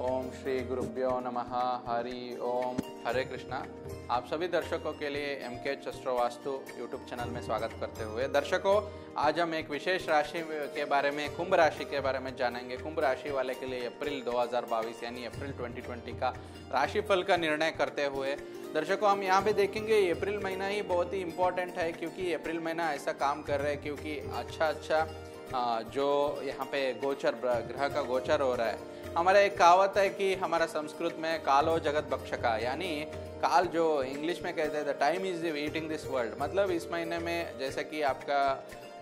ओम श्री गुरुभ्यो नमः, हरि ओम। हरे कृष्णा। आप सभी दर्शकों के लिए एम के चस्ट्रोवास्तु यूट्यूब चैनल में स्वागत करते हुए। दर्शकों, आज हम एक विशेष राशि के बारे में, कुंभ राशि के बारे में जानेंगे। कुंभ राशि वाले के लिए अप्रैल 2022 यानी अप्रैल 2020 का राशिफल का निर्णय करते हुए। दर्शकों, हम यहाँ पे देखेंगे अप्रैल महीना ही बहुत ही इम्पोर्टेंट है, क्योंकि अप्रैल महीना ऐसा काम कर रहा है, क्योंकि अच्छा अच्छा जो यहाँ पे गोचर, ग्रह का गोचर हो रहा है हमारा एक कहावत है कि हमारा संस्कृत में कालो जगत बक्षका यानी काल जो इंग्लिश में कहते हैं the time is eating this world मतलब इस महीने में जैसे कि आपका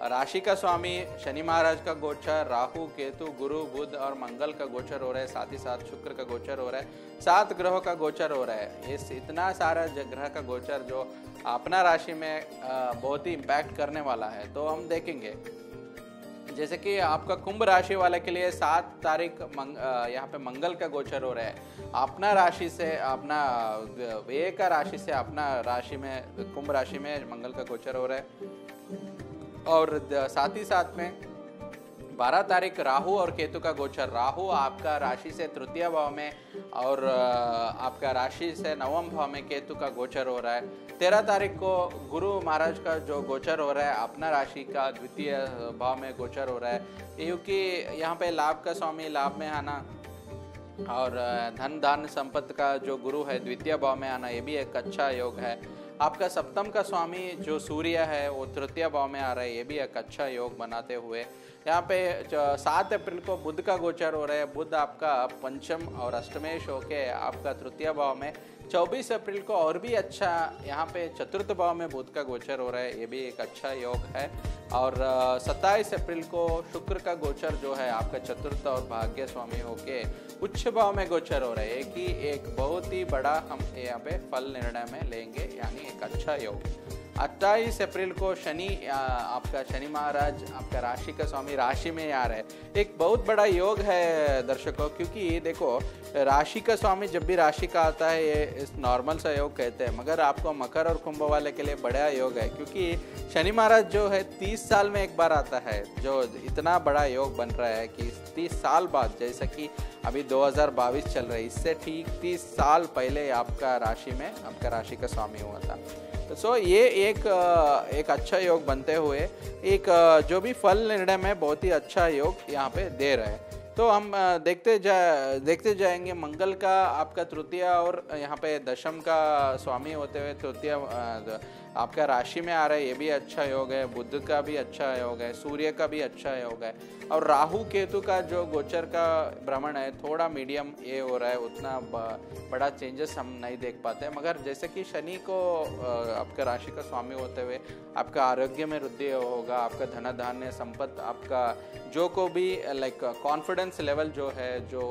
राशि का स्वामी, शनि महाराज का गोचर, राहु, केतु, गुरु, बुध और मंगल का गोचर हो रहा है, साथ ही साथ शुक्र का गोचर हो रहा है, सात ग्रहों का गोचर हो रहा है। इस इतना सारा ग्रह का गोचर जो अपना राशि में बहुत ही इम्पैक्ट करने वाला है। तो हम देखेंगे। जैसे कि आपका कुंभ राशि वाले के लिए सात तारीख मंग, यहाँ पे मंगल का गोचर हो रहा है। अपना राशि से अपना वे का राशि से अपना राशि में कुंभ राशि में मंगल का गोचर हो रहा है। और साथ ही साथ में बारह तारीख राहु और केतु का गोचर। राहु आपका राशि से तृतीय भाव में और आपका राशि से नवम भाव में केतु का गोचर हो रहा है। तेरह तारीख को गुरु महाराज का जो गोचर हो रहा है, अपना राशि का द्वितीय भाव में गोचर हो रहा है। क्योंकि यहाँ पे लाभ का स्वामी, लाभ में आना और धन धान संपत्ति का जो गुरु है, द्वितीय भाव में आना, ये भी एक अच्छा योग है। आपका सप्तम का स्वामी जो सूर्य है, वो तृतीय भाव में आ रहा है, ये भी एक अच्छा योग बनाते हुए। यहाँ पे सात अप्रैल को बुद्ध का गोचर हो रहा है। बुद्ध आपका पंचम और अष्टमेश होके आपका तृतीय भाव में। 24 अप्रैल को और भी अच्छा यहाँ पे चतुर्थ भाव में बुद्ध का गोचर हो रहा है। ये भी एक अच्छा योग है। और 27 अप्रैल को शुक्र का गोचर जो है आपका चतुर्थ और भाग्य स्वामी होके उच्च भाव में गोचर हो रहा है। ही, एक बहुत ही बड़ा हम यहाँ पे फल निर्णय में लेंगे। यानी एक अच्छा योग। अट्ठाईस अप्रैल को शनि आपका शनि महाराज, आपका राशि का स्वामी राशि में आ रहे हैं। एक बहुत बड़ा योग है दर्शकों, क्योंकि देखो, राशि का स्वामी जब भी राशि का आता है, ये इस नॉर्मल सा योग कहते हैं। मगर आपको मकर और कुंभ वाले के लिए बड़ा योग है, क्योंकि शनि महाराज जो है, तीस साल में एक बार आता है। जो इतना बड़ा योग बन रहा है कि तीस साल बाद, जैसा कि अभी 2022 चल रहा है, इससे ठीक तीस साल पहले आपका राशि में, आपका राशि का स्वामी हुआ था। तो सो ये एक एक अच्छा योग बनते हुए एक, जो भी फल निर्णय में बहुत ही अच्छा योग यहाँ पे दे रहे हैं। तो हम देखते जा, देखते जाएँगे मंगल का, आपका तृतीय और यहाँ पे दशम का स्वामी होते हुए तृतीय आपका राशि में आ रहा है, ये भी अच्छा योग है बुद्ध का भी अच्छा योग है, सूर्य का भी अच्छा योग है। और राहु केतु का जो गोचर का भ्रमण है, थोड़ा मीडियम ये हो रहा है, उतना बड़ा चेंजेस हम नहीं देख पाते हैं। मगर जैसे कि शनि को आपका राशि का स्वामी होते हुए, आपका आरोग्य में वृद्धि होगा, आपका धन धान्य संपत्ति, आपका जो को भी लाइक कॉन्फिडेंस लेवल जो है, जो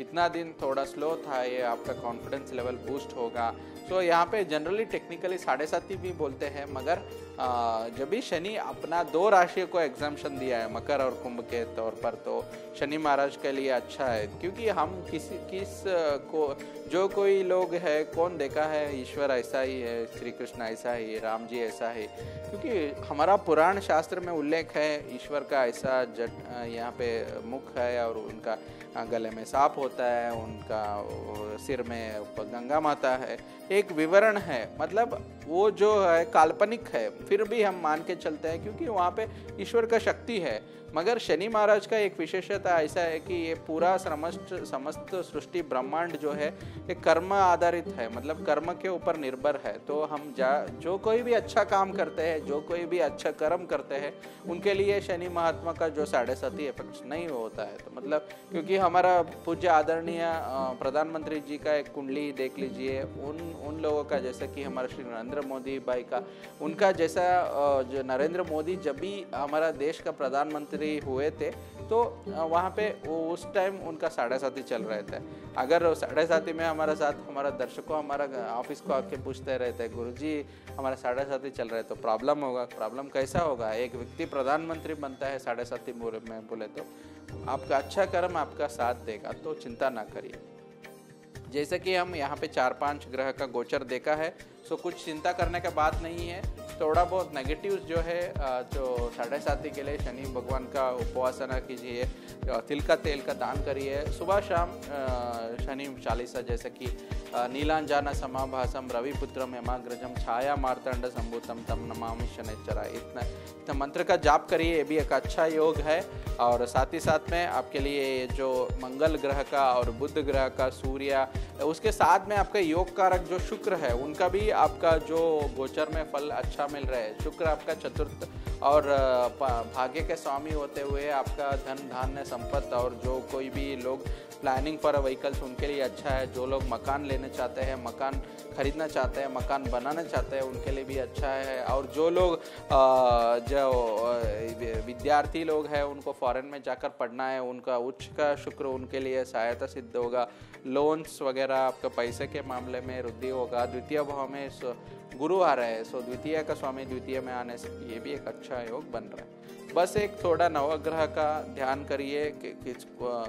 इतना दिन थोड़ा स्लो था, ये आपका कॉन्फिडेंस लेवल बूस्ट होगा। तो यहाँ पे जनरली टेक्निकली साढ़े ही भी बोलते हैं, मगर जब भी शनि अपना दो राशियों को एग्जामेशन दिया है, मकर और कुंभ के तौर पर तो शनि महाराज के लिए अच्छा है, क्योंकि हम किसी, किस को, जो कोई लोग है, कौन देखा है, ईश्वर ऐसा ही है, श्री कृष्ण ऐसा ही, राम जी ऐसा है, क्योंकि हमारा पुराण शास्त्र में उल्लेख है, ईश्वर का ऐसा जट यहाँ पे मुख है और उनका गले में सांप होता है, उनका सिर में गंगा माता है। एक विवरण है मतलब वो जो है काल्पनिक है, फिर भी हम मान के चलते हैं क्योंकि वहाँ पे ईश्वर का शक्ति है। मगर शनि महाराज का एक विशेषता ऐसा है कि ये पूरा समस्त समस्त सृष्टि ब्रह्मांड जो है, ये कर्म आधारित है मतलब कर्म के ऊपर निर्भर है। तो हम जा, जो कोई भी अच्छा काम करते हैं, जो कोई भी अच्छा कर्म करते हैं, उनके लिए शनि महात्मा का जो साढ़े साथी इफ़ेक्ट नहीं होता है। तो मतलब क्योंकि हमारा पूज्य आदरणीय प्रधानमंत्री जी का एक कुंडली देख लीजिए। उन उन लोगों का जैसा कि हमारा श्री नरेंद्र मोदी भाई का, उनका जैसा जो नरेंद्र मोदी जब भी हमारा देश का प्रधानमंत्री हुए थे तो वहाँ पे उस टाइम उनका साढ़े साथी चल रहे थे। अगर साढ़े साथी में हमारा साथ, हमारा दर्शकों, हमारा ऑफ़िस को आके पूछते रहते हैं गुरु जी हमारा साढ़े साथी चल रहे तो प्रॉब्लम होगा, प्रॉब्लम कैसा होगा? एक व्यक्ति प्रधानमंत्री बनता है साढ़े साथी में बोले तो। आपका अच्छा कर्म आपका साथ देगा तो चिंता ना करिए। जैसे कि हम यहाँ पे चार पाँच ग्रह का गोचर देखा है सो कुछ चिंता करने का बात नहीं है। थोड़ा बहुत नेगेटिव्स जो है जो साढ़े साथी के लिए शनि भगवान का उपवासना कीजिए तिल का तेल का दान करिए। सुबह शाम शनि चालीसा जैसे कि नीलांजान समाभासम रविपुत्रम यमाग्रजम छाया मार्तंड संभूतम तम नमामि शनिचरा इतना इतना मंत्र का जाप करिए, ये भी एक अच्छा योग है। और साथ ही साथ में आपके लिए जो मंगल ग्रह का और बुध ग्रह का सूर्य, उसके साथ में आपका योग कारक जो शुक्र है, उनका भी आपका जो गोचर में फल अच्छा मिल रहा है। शुक्र आपका चतुर्थ और भाग्य के स्वामी होते हुए आपका धन, धान्य, संपत्ति और जो कोई भी लोग प्लानिंग फॉर व्हीकल्स उनके लिए अच्छा है। जो लोग मकान लेना चाहते हैं, मकान खरीदना चाहते हैं, मकान बनाना चाहते हैं, उनके लिए भी अच्छा है। और जो लोग जो विद्यार्थी लोग हैं, उनको फॉरेन में जाकर पढ़ना है, उनका उच्च का शुक्र उनके लिए सहायता सिद्ध होगा। लोन्स वगैरह आपके पैसे के मामले में वृद्धि होगा। द्वितीय भाव में गुरु आ रहे हैं। सो, द्वितीय का स्वामी द्वितीय में आने से ये भी एक अच्छा योग बन रहा है। बस एक थोड़ा नवग्रह का ध्यान करिए कि, किस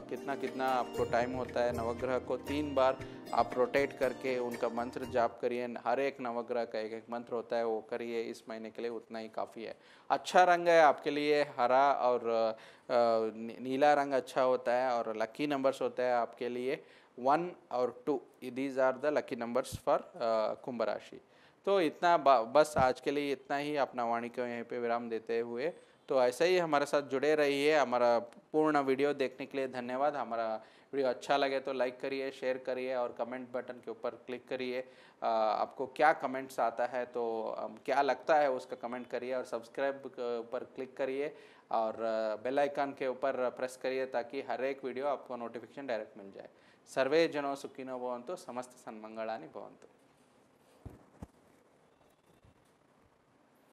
कितना कितना आपको टाइम होता है। नवग्रह को तीन बार आप रोटेट करके उनका मंत्र जाप करिए। हर एक नवग्रह का एक एक मंत्र होता है वो करिए। इस महीने के लिए उतना ही काफ़ी है। अच्छा रंग है आपके लिए हरा और नीला रंग अच्छा होता है और लकी नंबर्स होता है आपके लिए। वन और two these are the lucky numbers for Kumbh rashi. तो इतना बस आज के लिए इतना ही अपना वाणी को यहीं पे विराम देते हुए। तो ऐसे ही हमारे साथ जुड़े रहिए। हमारा पूर्ण वीडियो देखने के लिए धन्यवाद। हमारा वीडियो अच्छा लगे तो लाइक करिए, शेयर करिए और कमेंट बटन के ऊपर क्लिक करिए। आपको क्या कमेंट्स आता है तो क्या लगता है उसका कमेंट करिए और सब्सक्राइब के ऊपर क्लिक करिए। और बेल आइकन के ऊपर प्रेस करिए ताकि हर एक वीडियो आपको नोटिफिकेशन डायरेक्ट मिल जाए। सर्वे जनो सुखिनो भवन्तु, समस्त सन्मंगलानि भवन्तु।